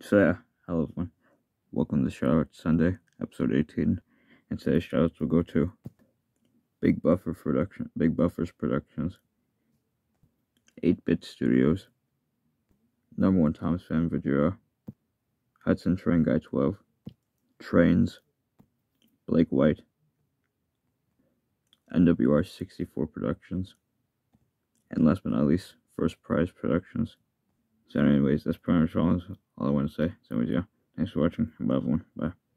So yeah, hello everyone. Welcome to Shout Sunday, episode 18. And today's shoutouts will go to Big Buffer Production, Big Buffers Productions, 8-Bit Studios, Number One Thomas Fan Vajira, Hudson Train Guy 12, Trainz, Blake White, NWR 64 Productions, and last but not least, First Prize Productions. So anyways, that's pretty much all, I want to say. So yeah, thanks for watching. Bye everyone. Bye.